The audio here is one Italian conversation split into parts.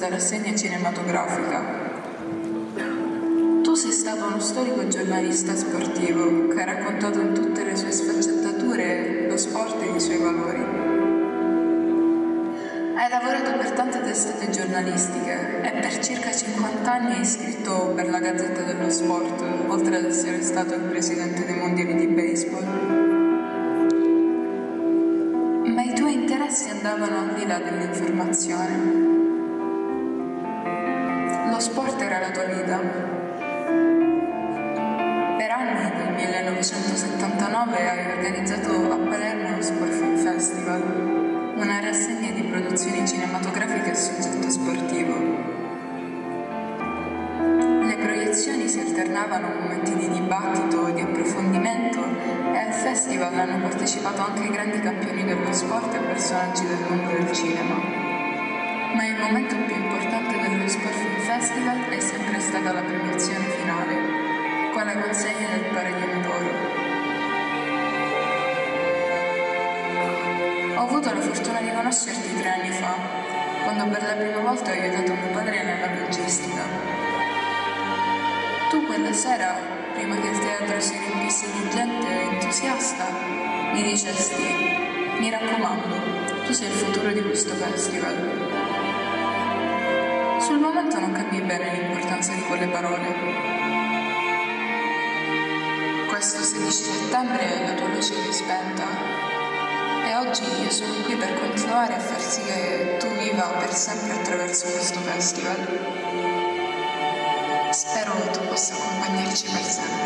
questa rassegna cinematografica. Tu sei stato uno storico giornalista sportivo che ha raccontato in tutte le sue sfaccettature lo sport e i suoi valori. Hai lavorato per tante testate giornalistiche e per circa 50 anni hai scritto per la Gazzetta dello Sport, oltre ad essere stato il presidente a momenti di dibattito e di approfondimento e al festival hanno partecipato anche grandi campioni dello sport e personaggi del mondo del cinema. Ma il momento più importante dello Sport Film Festival è sempre stata la premiazione finale, con la consegna del Paradino d'Oro. Ho avuto la fortuna di conoscerti tre anni fa, quando per la prima volta ho aiutato mio padre nella logistica. Tu quella sera, prima che il teatro si riempisse di gente entusiasta, mi dicesti, mi raccomando, tu sei il futuro di questo festival. Sul momento non capii bene l'importanza di quelle parole. Questo 16 settembre la tua luce è spenta e oggi io sono qui per continuare a far sì che tu viva per sempre attraverso questo festival. Spero tu possa accompagnarci per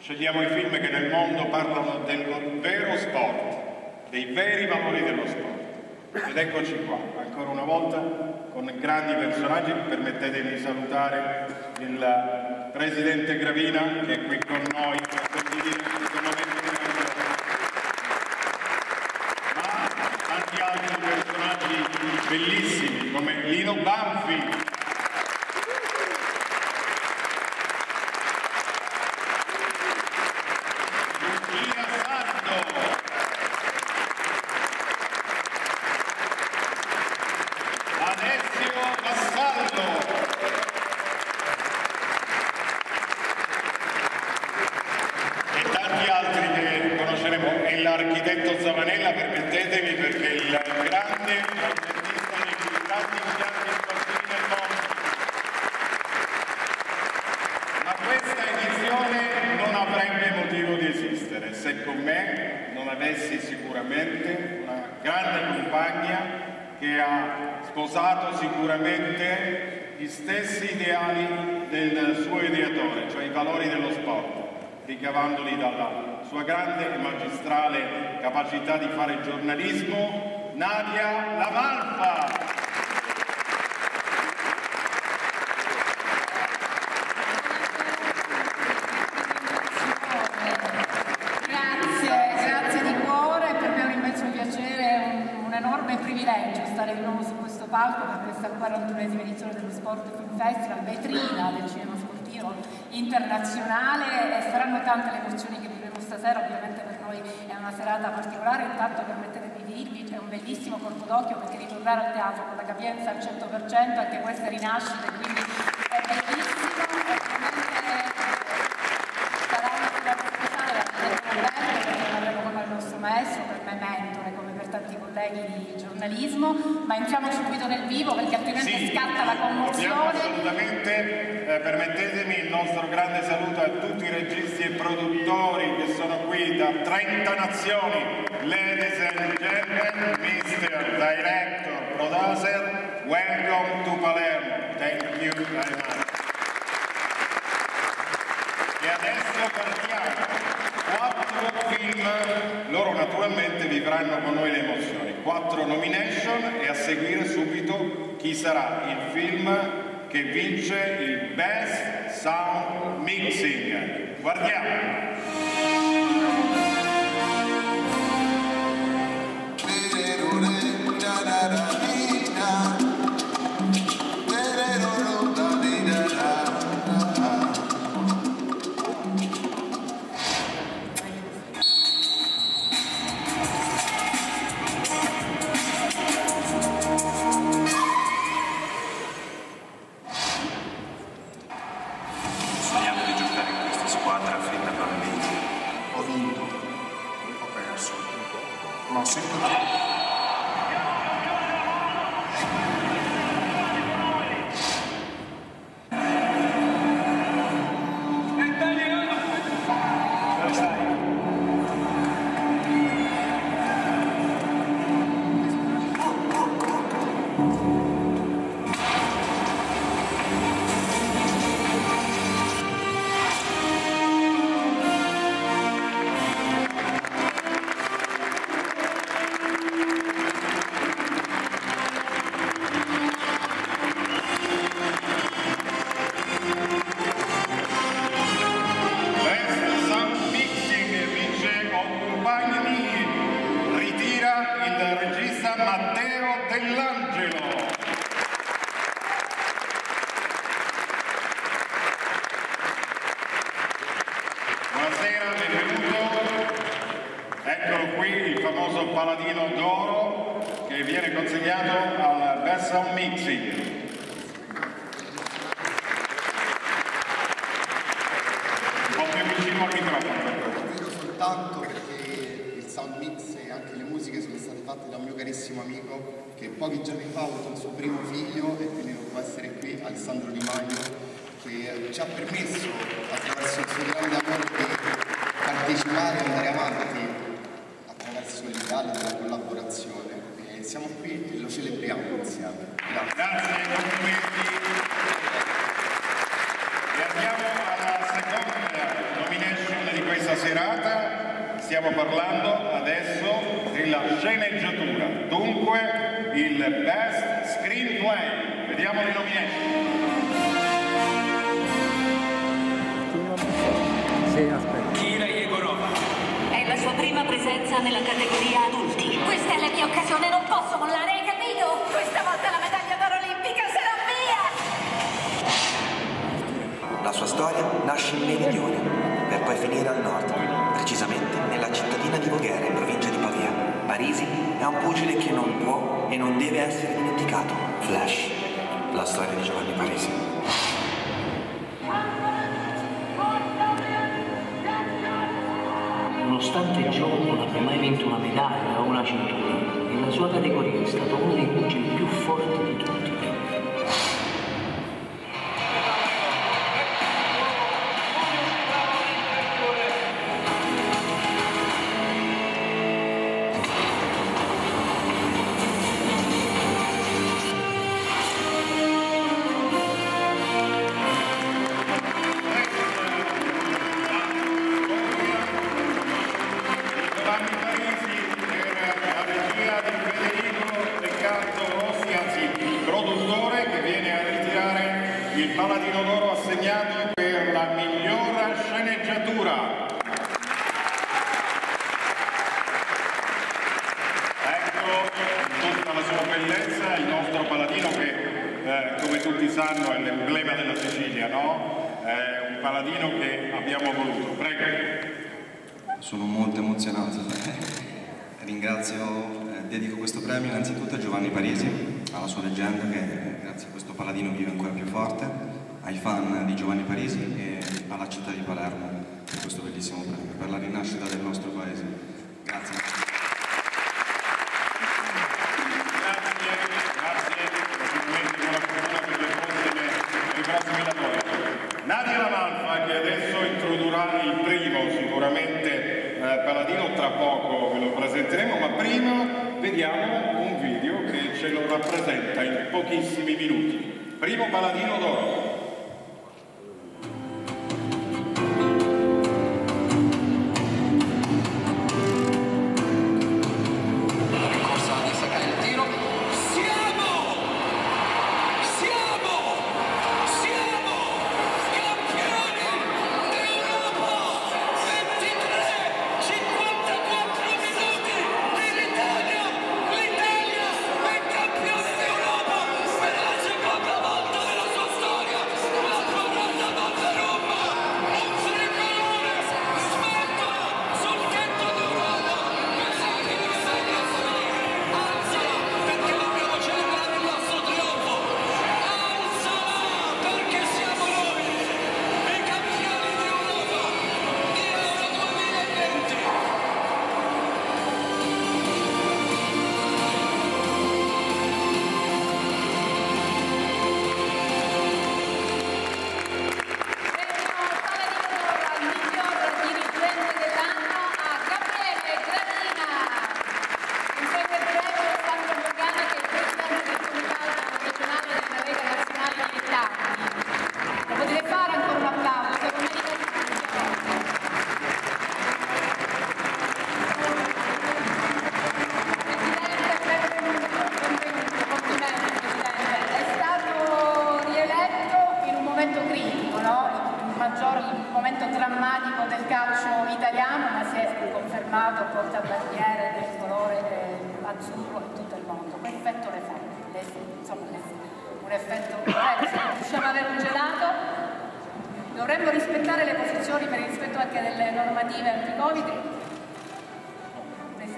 scegliamo i film che nel mondo parlano del vero sport, dei veri valori dello sport. Ed eccoci qua, ancora una volta, con grandi personaggi. Permettetemi di salutare il Presidente Gravina che è qui con noi per condividere questo momento bellissimi come Lino Banfi. Lucia Sardo. Alessio Vassallo. E tanti altri che conosceremo. E l'architetto Zavanella, permettetemi, perché il grande se con me non avessi sicuramente una grande compagna che ha sposato sicuramente gli stessi ideali del suo ideatore, cioè i valori dello sport, ricavandoli dalla sua grande e magistrale capacità di fare giornalismo, Nadia Lamalfa. palco per questa 41esima edizione dello Sport Film Festival, vetrina del cinema sportivo internazionale e saranno tante le emozioni che vivremo stasera, ovviamente per noi è una serata particolare, intanto permettetemi di dirvi è un bellissimo corpo d'occhio perché ritornare al teatro con la capienza al 100%, anche queste rinascite, quindi è bellissimo, maestro, per me mentore, come per tanti colleghi di giornalismo, ma entriamo subito nel vivo perché altrimenti sì, scatta la commozione. Assolutamente, eh, permettetemi il nostro grande saluto a tutti i registi e produttori che sono qui da 30 nazioni. Ladies and gentlemen, Mr. Director, Producer, welcome to Palermo. Thank you very much. E adesso partiamo quattro film, loro naturalmente vivranno con noi le emozioni, quattro nomination e a seguire subito chi sarà il film che vince il Best Sound Mixing. Guardiamo! Alessandro Di Maio, che ci ha permesso attraverso il suo grande amore di partecipare e andare avanti attraverso l'ideale della collaborazione. E siamo qui e lo celebriamo insieme. Grazie. Grazie, complimenti. E andiamo alla seconda nomination di questa serata. Stiamo parlando adesso della sceneggiatura, dunque il Best Screenplay. Vediamo le aspetta. Kira Yegorova, È la sua prima presenza nella categoria adulti. Questa è la mia occasione, non posso mollare, hai capito? Questa volta la medaglia d'oro olimpica sarà mia! La sua storia nasce in Meridione, per poi finire al nord, precisamente nella cittadina di Voghera, in provincia di Pavia. Parisi è un pugile che non può e non deve essere dimenticato. Flash, la storia di Giovanni Parisi. Nonostante Joe non abbia mai vinto una medaglia o una cintura, nella sua categoria è stato uno dei pugili più forti di tutti. Dedico questo premio innanzitutto a Giovanni Parisi, alla sua leggenda che grazie a questo paladino vive ancora più forte, ai fan di Giovanni Parisi e alla città di Palermo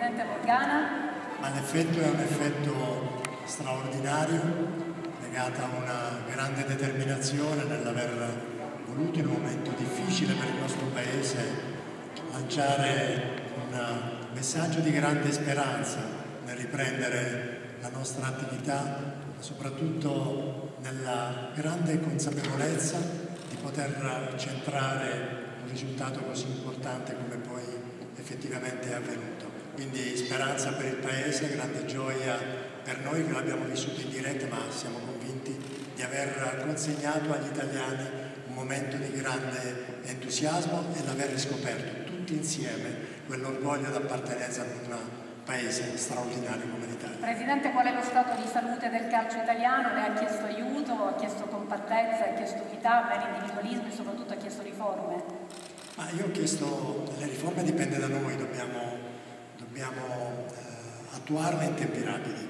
Presidente. Morgana. Ma l'effetto è un effetto straordinario, legato a una grande determinazione nell'aver voluto in un momento difficile per il nostro Paese lanciare un messaggio di grande speranza nel riprendere la nostra attività, soprattutto nella grande consapevolezza di poter centrare un risultato così importante come poi effettivamente è avvenuto. Quindi speranza per il Paese, grande gioia per noi che l'abbiamo vissuto in diretta, ma siamo convinti di aver consegnato agli italiani un momento di grande entusiasmo e l'aver riscoperto tutti insieme quell'orgoglio d'appartenenza a un paese straordinario come l'Italia. Presidente, qual è lo stato di salute del calcio italiano? Le ha chiesto aiuto, ha chiesto compattezza, ha chiesto unità, bene individualismo e soprattutto ha chiesto riforme? Ma io ho chiesto, le riforme dipende da noi, dobbiamo, dobbiamo eh, attuarle in tempi rapidi.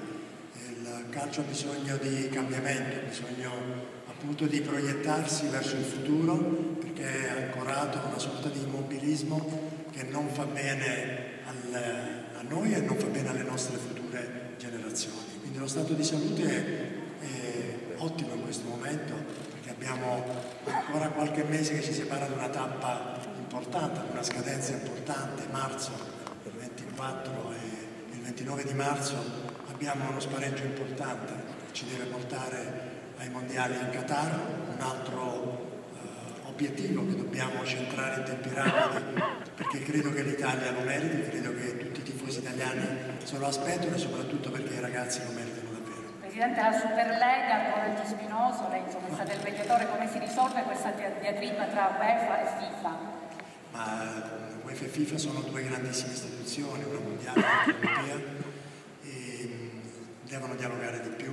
Il calcio ha bisogno di cambiamento, ha bisogno appunto di proiettarsi verso il futuro perché è ancorato a una sorta di immobilismo che non fa bene al, a noi e non fa bene alle nostre future generazioni. Quindi lo stato di salute è, è ottimo in questo momento perché abbiamo ancora qualche mese che ci separa da una tappa importante, una scadenza importante, marzo, il 24 e il 29 di marzo abbiamo uno spareggio importante che ci deve portare ai mondiali in Qatar, un altro obiettivo che dobbiamo centrare in tempi rapidi perché credo che l'Italia lo meriti, credo che tutti i tifosi italiani se lo aspettano e soprattutto perché i ragazzi lo meritano davvero. Presidente, la Superlega con il Spinoso, lei insomma, è stato il mediatore, come si risolve questa diatriba tra UEFA e FIFA? Ma UEFA e FIFA sono due grandissime istituzioni, una mondiale e una europea, e devono dialogare di più.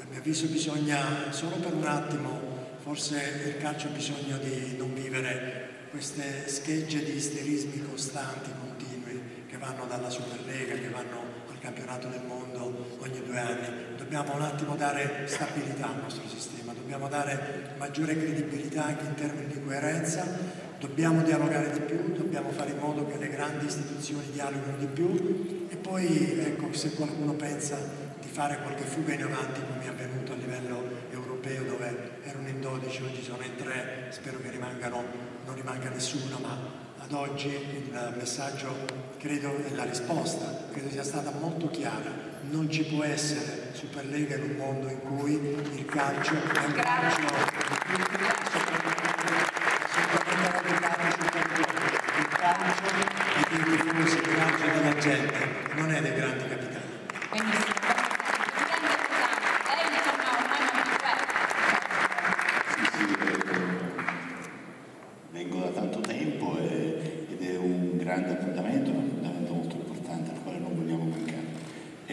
A mio avviso bisogna solo per un attimo Forse il calcio ha bisogno di non vivere queste schegge di isterismi costanti, continui, che vanno dalla Superlega, che vanno al campionato del mondo ogni due anni. Dobbiamo un attimo dare stabilità al nostro sistema, dobbiamo dare maggiore credibilità anche in termini di coerenza, dobbiamo dialogare di più, dobbiamo fare in modo che le grandi istituzioni dialoghino di più e poi ecco, se qualcuno pensa di fare qualche fuga in avanti come è avvenuto a livello europeo dove erano in 12, oggi sono in 3, spero che rimangano, non rimanga nessuno, ma ad oggi il messaggio credo e la risposta credo sia stata molto chiara. Non ci può essere Superlega in un mondo in cui il calcio è un calcio il calcio è dei tifosi, il calcio della gente, non è dei grandi capitali. Benissimo.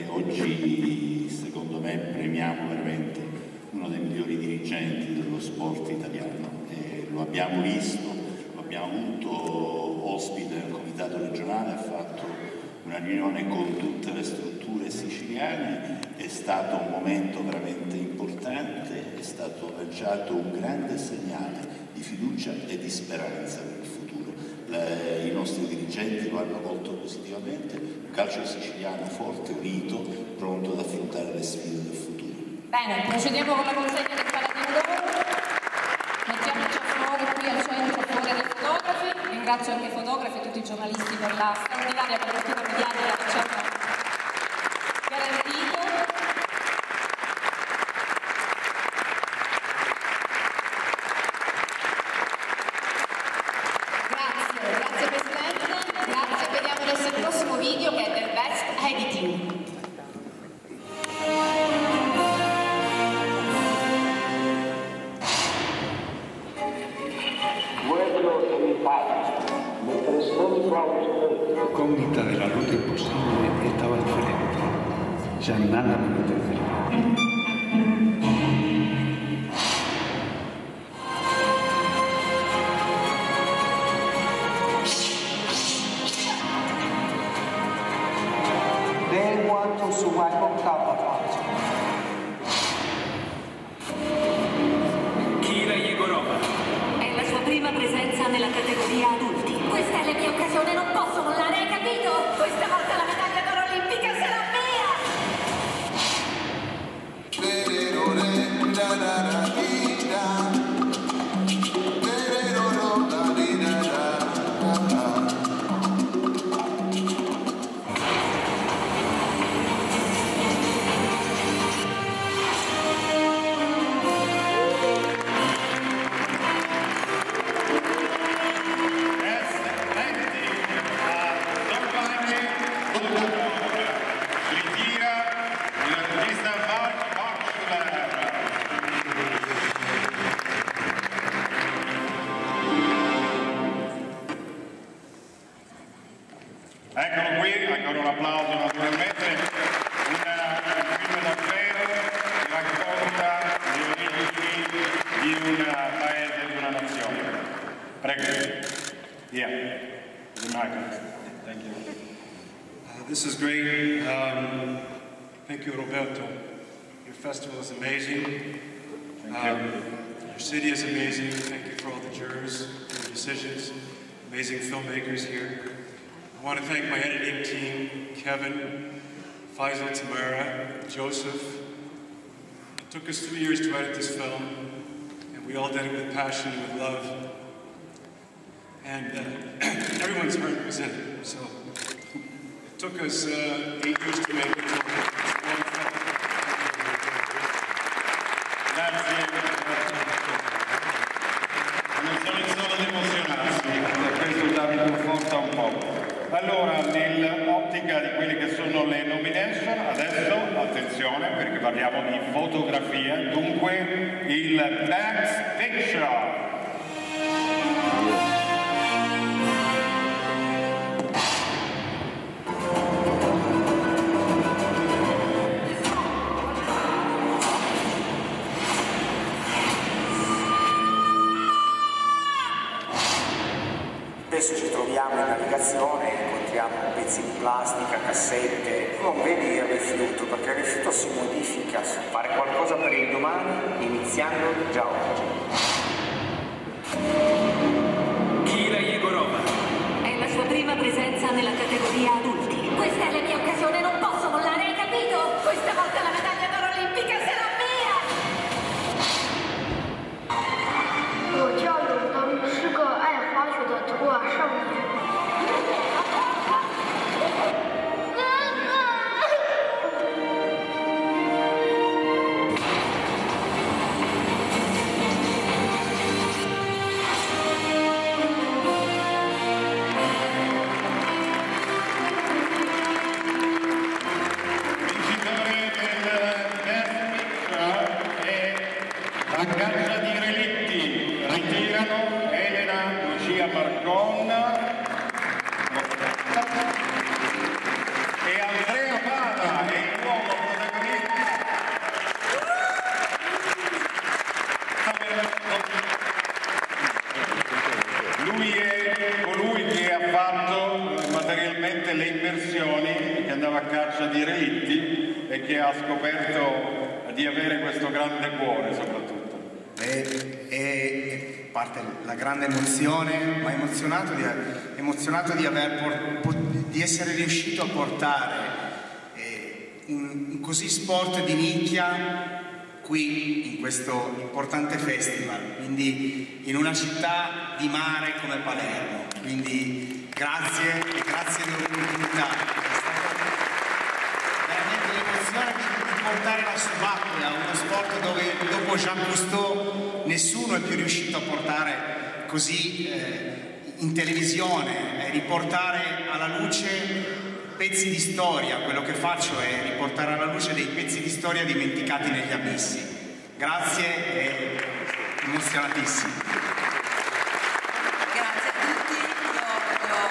oggi secondo me premiamo veramente uno dei migliori dirigenti dello sport italiano. E lo abbiamo visto, lo abbiamo avuto ospite nel comitato regionale, ha fatto una riunione con tutte le strutture siciliane, è stato un momento veramente importante, è stato lanciato un grande segnale di fiducia e di speranza per il futuro. Le, I nostri dirigenti lo hanno molto positivamente, un calcio siciliano forte, unito, pronto ad affrontare le sfide del futuro. Bene, procediamo con la consegna del Paladino d'Oro. Mettiamoci a fuori qui al centro fuori dei fotografi. Ringrazio anche i fotografi e tutti i giornalisti per la o sùng com mong here. I want to thank my editing team, Kevin, Faisal Tamara, Joseph. It took us three years to edit this film, and we all did it with passion and with love. And uh, everyone's heart was in it, so it took us uh, eight years to make it. Parliamo di fotografia, dunque il Best Picture. Emozionato di, aver di essere riuscito a portare eh, un, un così sport di nicchia qui in questo importante festival, quindi in una città di mare come Palermo. Quindi grazie e grazie dell'opportunità. È veramente l'emozione di, portare la subacquea, uno sport dove dopo Jean Cousteau nessuno è più riuscito a portare così eh, televisione e riportare alla luce pezzi di storia, quello che faccio è riportare alla luce dei pezzi di storia dimenticati negli abissi. Grazie e emozionatissimo. Grazie a tutti, io voglio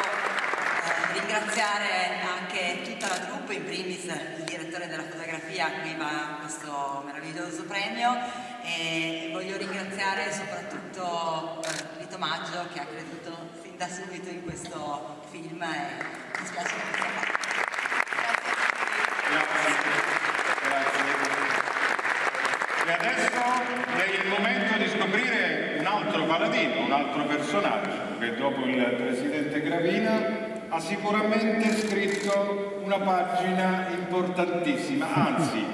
eh, ringraziare anche tutta la troupe, in primis il direttore della fotografia a cui va questo meraviglioso premio e voglio ringraziare soprattutto eh, Vito Maggio che ha creduto da subito in questo film e mi spiace fatto. E adesso è il momento di scoprire un altro paladino, un altro personaggio che dopo il presidente Gravina ha sicuramente scritto una pagina importantissima, anzi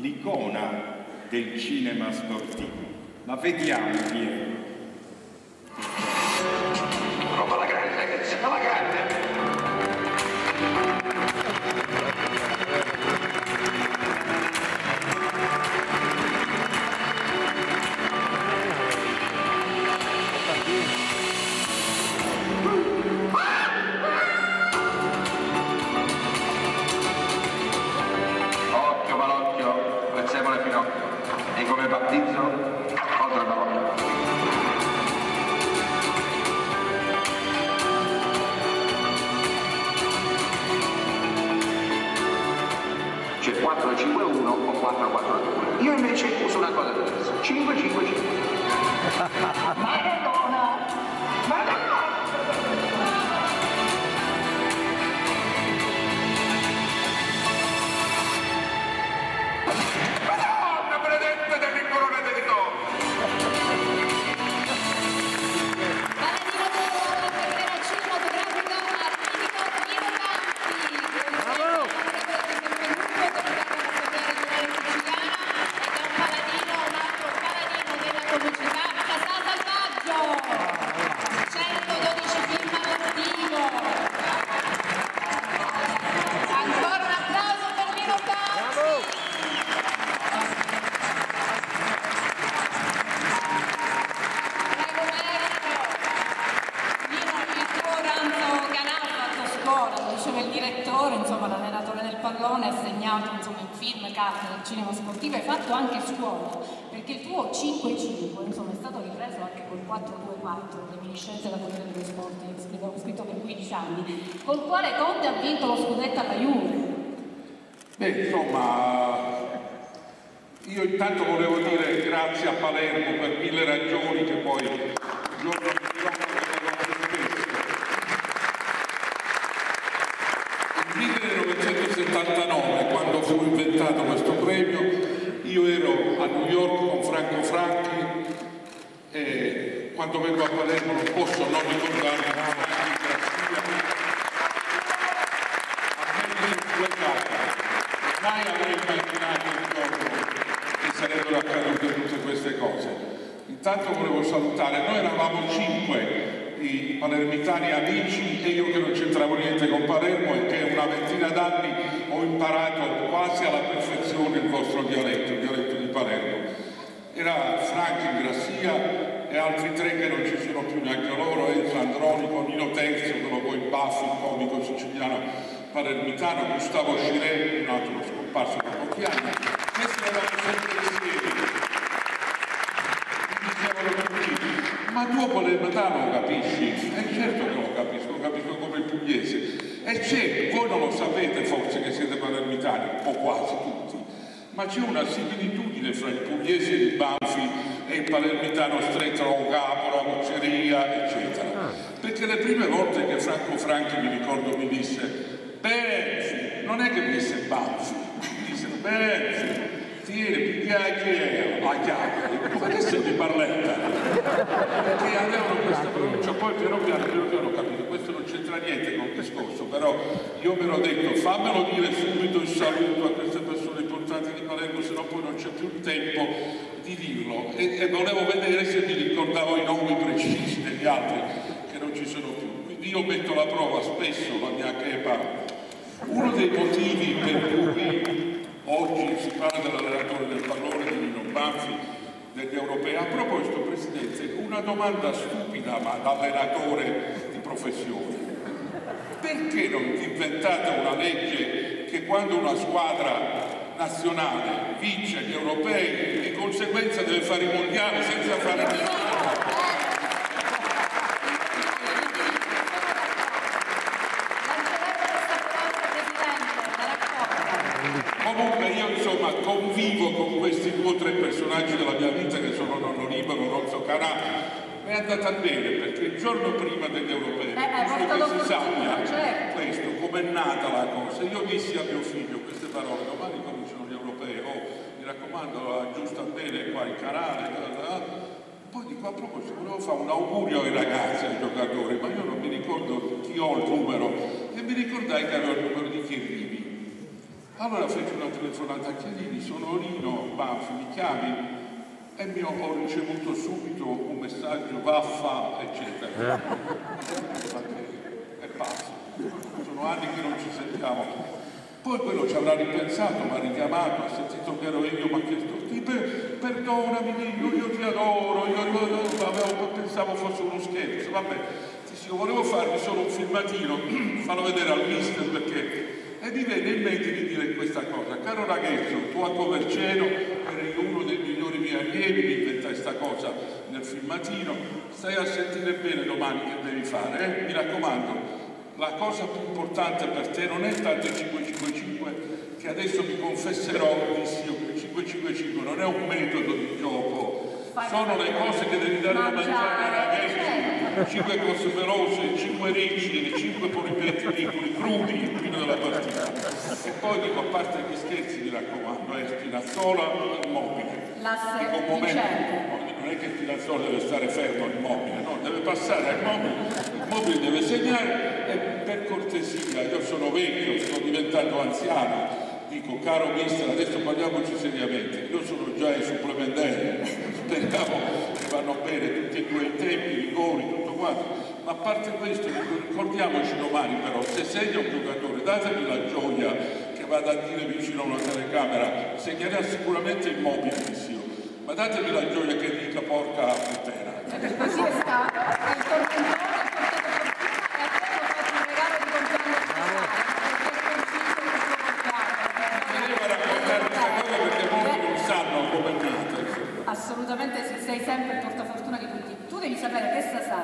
l'icona del cinema sportivo. Ma vediamo chi è. Roba alla grande, ragazzi, ha ha ha 4-2-4, reminiscenze della Corriere dello Sport, avevo scritto per 15 anni, col quale Conte ha vinto lo scudetto alla Juve. Beh, insomma, io intanto volevo dire grazie a Palermo per mille ragioni che poi il giorno di Nel 1979, quando fu inventato questo premio, io ero a New York con Franco Franchi e quando vengo a Palermo non posso non ricordarmi di Franchi Garcia. Almeno in due casi. Mai avrei immaginato un giorno che sarebbero accadute tutte queste cose. Intanto volevo salutare, noi eravamo cinque i palermitani amici e io che non c'entravo niente con Palermo e che una ventina d'anni ho imparato quasi alla perfezione il vostro dialetto, il dialetto di Palermo. Era Franchi Grassia e altri tre che non ci sono più neanche loro, Enzo Andronico, Nino Terzo, quello con i baffi, il comico siciliano palermitano, Gustavo Scirè, un altro scomparso da pochi anni. Questi erano sempre insieme. Dicevano tutti, ma tu palermitano lo capisci? E certo che lo capisco, capisco come il pugliese. E c'è, voi non lo sapete forse che siete palermitani, o quasi tutti, ma c'è una similitudine fra il pugliese di Banfi e il palermitano stretto a un capo, la cocceria, eccetera. Perché le prime volte che Franco Franchi, mi ricordo, mi disse Benzi, non è che mi disse Banfi, mi disse Benzi, tieni, e a chiacchiere. Ma che sei di barletta? Perché avevano questa pronuncia, poi piano piano, piano piano ho capito, questo non c'entra niente con il discorso, però io me l'ho detto, fammelo dire subito il saluto a queste persone importanti di Palermo, se no poi non c'è più il tempo di dirlo. E, e volevo vedere se mi ricordavo i nomi precisi degli altri che non ci sono più. Quindi io metto alla prova spesso la mia chepa. Uno dei motivi per cui oggi si parla dell'allenatore del pallone di Nino Banfi degli europei. A proposito, Presidente, una domanda stupida ma da allenatore di professione. Perché non inventate una legge che quando una squadra nazionale vince gli europei di conseguenza deve fare i mondiali senza fare niente? Comunque io insomma convivo con questi due o tre personaggi della mia vita che sono Nonno Libero, Rozzo Canà. È andata bene perché il giorno prima degli europei, Eh, che si sappia certo. questo, com'è nata la cosa. Io dissi a mio figlio queste parole, domani cominciano gli europei, oh, mi raccomando, aggiusta bene qua il canale, poi dico a proposito, volevo fare un augurio ai ragazzi, ai giocatori, ma io non mi ricordo chi ho il numero, e mi ricordai che avevo il numero di Chiellini. Allora feci una telefonata a Chiellini, sono Rino Banfi, mi chiami? E mi ho, ho ricevuto subito un messaggio, vaffa, eccetera. È pazzo, sono anni che non ci sentiamo. Poi quello ci avrà ripensato, mi ha richiamato, ha sentito che ero io, ha chiesto, "Ti per- perdonami Nino, io ti adoro, io, io- io- avevo- pensavo fosse uno scherzo, vabbè, io volevo farmi solo un filmatino, farlo vedere al mister perché e mi venne in mente di dire questa cosa, caro ragazzo, tu a Coverceno eri uno dei migliori miei allievi, mi inventai questa cosa nel filmatino, stai a sentire bene domani che devi fare, eh? mi raccomando, la cosa più importante per te non è tanto il 555, che adesso mi confesserò, dissi io, che il 555 non è un metodo di gioco, sono le cose che devi dare da mangiare ai ragazzi, 5 cose veloci, 5 ricci, 5 polipetti piccoli, crudi, prima della partita. E poi dico, a parte gli scherzi, mi raccomando, è Spinazzola immobile. Dico un momento, vincente. non è che Spinazzola deve stare fermo immobile, no, deve passare al mobile, il mobile deve segnare per cortesia, io sono vecchio, sono diventato anziano, dico caro mister, adesso parliamoci seriamente, io sono già ai supplementari, speriamo che vanno bene tutti e due i tempi, i rigori, tutto quanto, ma a parte questo ricordiamoci domani però, se segna un giocatore datemi la gioia che vada a dire vicino a una telecamera, segnerà sicuramente immobilissimo, ma datemi la gioia che dica porca puttana. Il tormentone ha portato fortuna e a te ho fatto un regalo di compleanno speciale. Perché il consiglio del tuo compleanno. Devo raccontare questa cosa perché molti non sanno come è nata. Assolutamente sì, sei sempre il portafortuna di tutti. Tu devi sapere che Sasà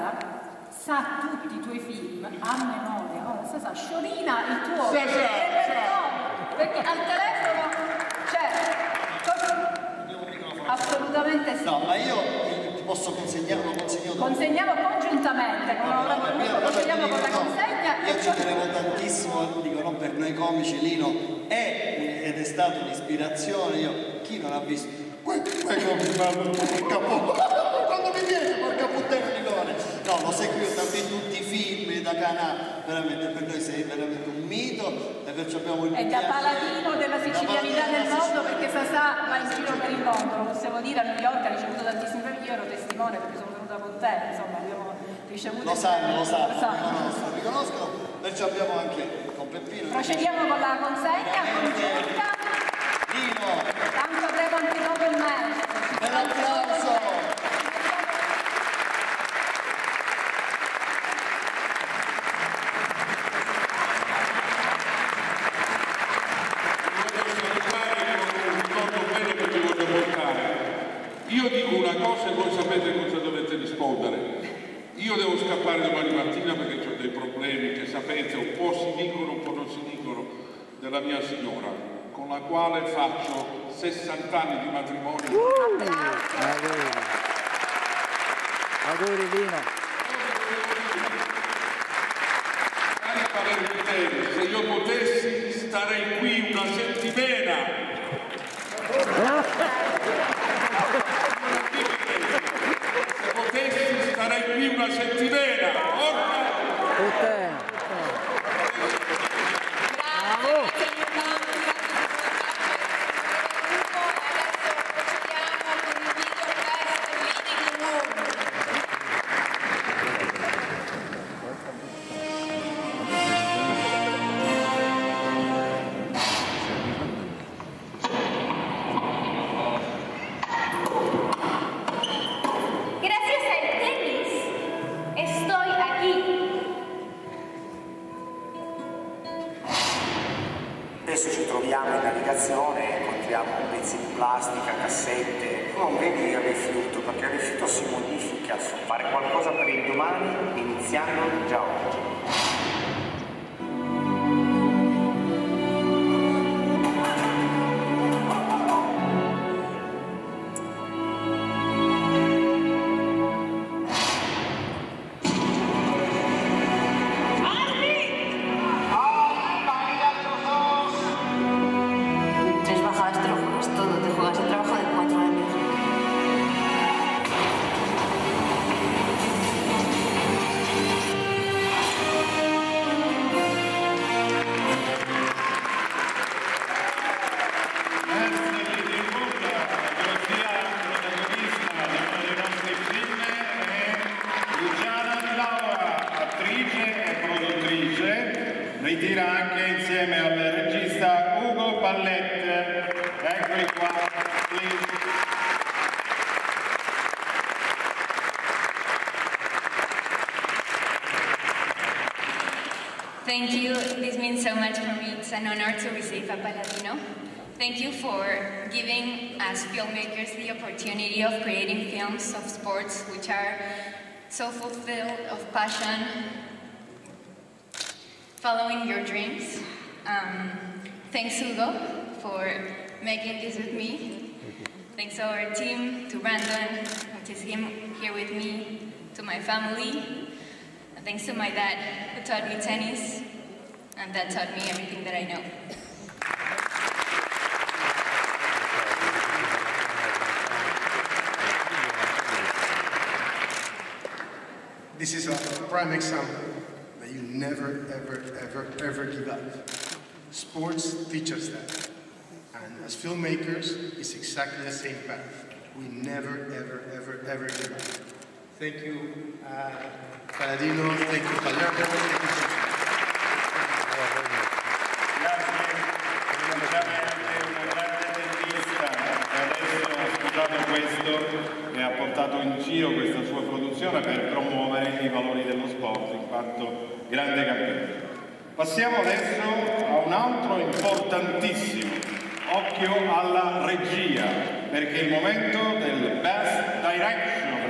sa tutti i tuoi film a memoria. Ora, Sasà, sciorina il tuo Sasà, repertorio, perché al telefono cioè assolutamente sì. No, ma io ti posso consegnare, lo consegno dopo. Consegniamo congiuntamente, avremo vabbè, voluto, vabbè, procediamo con la no, consegna Io ci tenevo tantissimo, dico no, per noi comici Lino è ed è stata un'ispirazione, io chi non ha visto quei come mi fanno porca puttana quando mi viene porca puttana Seguivo sempre in tutti i film da Canà veramente per noi sei veramente un mito e perciò abbiamo il È da paladino della sicilianità del mondo perché Sasà va in giro per il mondo, lo possiamo dire, a New York ha ricevuto tantissimi premi, io ero testimone perché sono venuta con te, insomma abbiamo ricevuto... Lo sanno, lo sanno, Lo riconoscono, riconoscono, perciò abbiamo anche con Peppino. Procediamo con la consegna congiunta, Lino, tanto avremo anche dopo il match. un applauso. ricordo quello che ti voglio portare. Io dico una cosa e voi sapete cosa dovete rispondere. Io devo scappare domani mattina perché ho dei problemi che sapete, un po' si dicono, un po' non si dicono, della mia signora, con la quale faccio 60 anni di matrimonio. Auguri. Auguri Lino. Cari palermiteni, se io potessi starei qui una settimana. Se potessi una settimana. Ritira anche insieme al regista Ugo Pallette. Eccoli qua. Thank you. This means so much for me. It's an honor to receive a Paladino. Thank you for giving us filmmakers the opportunity of creating films of sports which are so fulfilled of passion, following your dreams. Um, thanks Hugo for making this with me. Thanks to our team, to Brandon, which is him here with me, to my family. And thanks to my dad, who taught me tennis, and that taught me everything that I know. This is a prime example never, ever, ever, ever give up. Sports teach us that. And as filmmakers, it's exactly the same path. We never, ever, ever, ever give up. Thank you, uh, Paladino. Thank you, Palermo. Thank you, Passiamo adesso a un altro importantissimo, occhio alla regia, perché è il momento del Best Direction.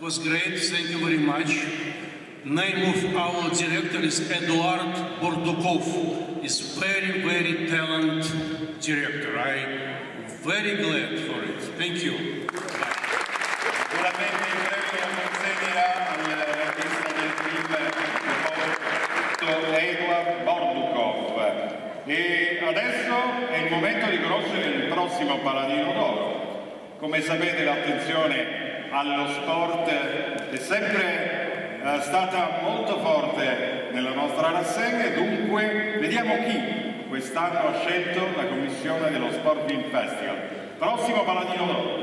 It was great. Thank you very much. Name of our director is Eduard Bordukov. Is very, very talented director. I'm very glad for it. Thank you. Edward Bordukov. E adesso è il momento di conoscere il prossimo Paladino d'Oro. Come sapete l'attenzione allo sport è sempre eh, stata molto forte nella nostra rassegna dunque vediamo chi quest'anno ha scelto la commissione dello Sport Film Festival. Prossimo Paladino d'Oro.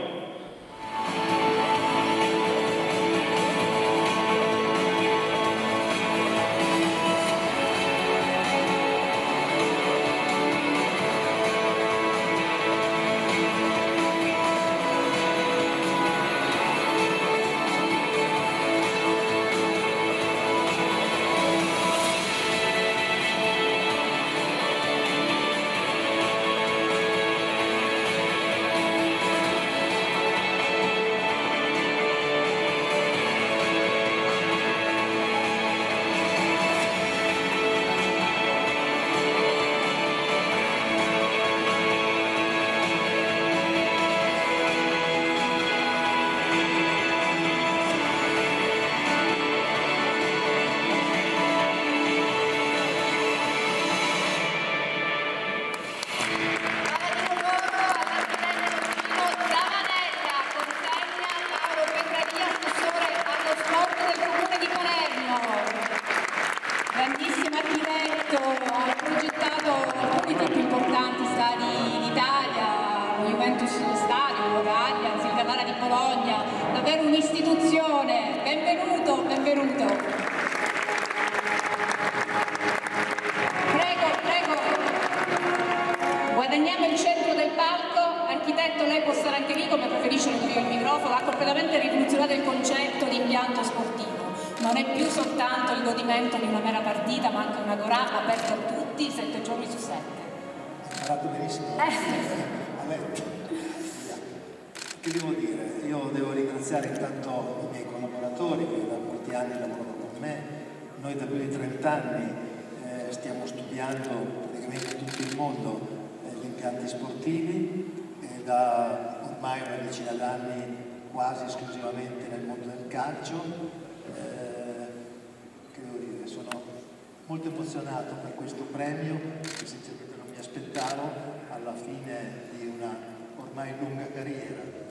Emozionato per questo premio che sinceramente non mi aspettavo alla fine di una ormai lunga carriera.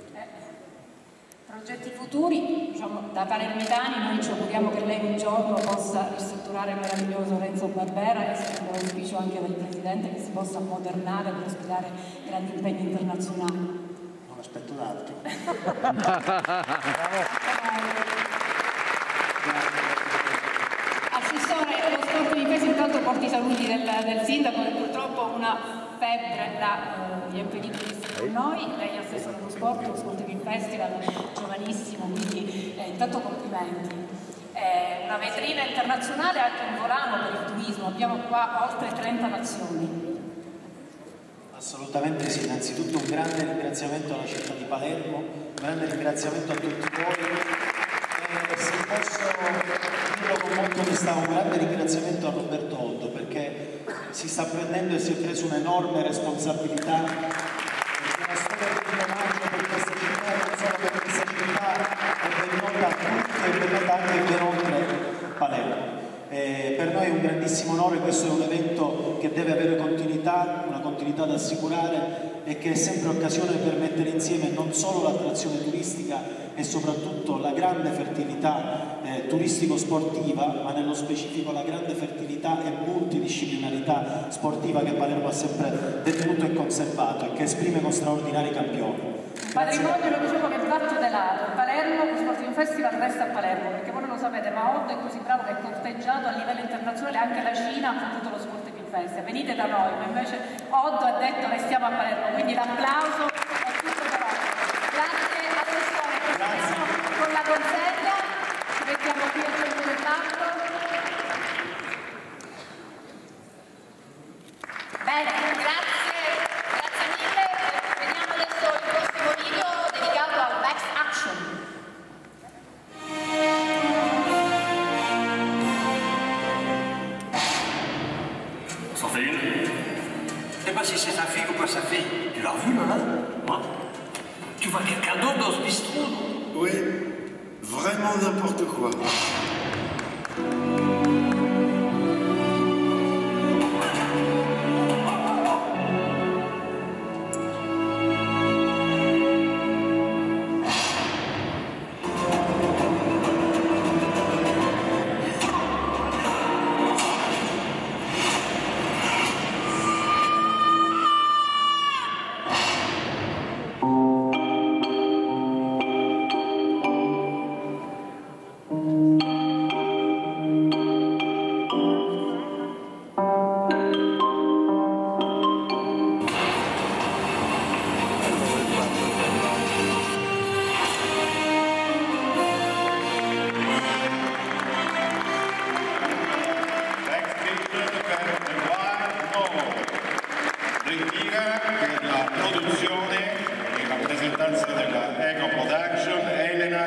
Progetti futuri, diciamo, da palermitani noi ci auguriamo che lei un giorno possa ristrutturare il meraviglioso Renzo Barbera e sarebbe l'auspicio anche del Presidente che si possa ammodernare per ospitare grandi impegni internazionali. Non aspetto d'altro. Assessore, sport di intanto porti i saluti del, del sindaco che purtroppo una febbre la, eh, ha impedito di essere con noi, lei è assessore dello sport, lo Sport Film Festival, giovanissimo, quindi eh, intanto complimenti. È una vetrina internazionale anche un volano per il turismo, abbiamo qua oltre 30 nazioni. Assolutamente sì, innanzitutto un grande ringraziamento alla città di Palermo, un grande ringraziamento a tutti voi e se posso molto onestà, un grande ringraziamento a Roberto Otto perché si sta prendendo e si è preso un'enorme responsabilità perché la storia del villaggio per questa città e per questa città è ben nota a tutti e ben Palermo. Eh, per noi è un grandissimo onore, questo è un evento che deve avere continuità, una continuità da assicurare e che è sempre occasione per mettere insieme non solo l'attrazione turistica e soprattutto la grande fertilità eh, turistico-sportiva, ma nello specifico la grande fertilità e multidisciplinarità sportiva che Palermo ha sempre detenuto e conservato e che esprime con straordinari campioni. Patrimonio, lo dicevo che va tutelato, Palermo, lo Sporting Festival resta a Palermo, perché voi non lo sapete, ma Otto è così bravo che è corteggiato a livello internazionale, anche la Cina ha fatto lo Sporting Festival, venite da noi, ma invece Otto ha detto restiamo a Palermo,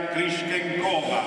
Kriškenkova.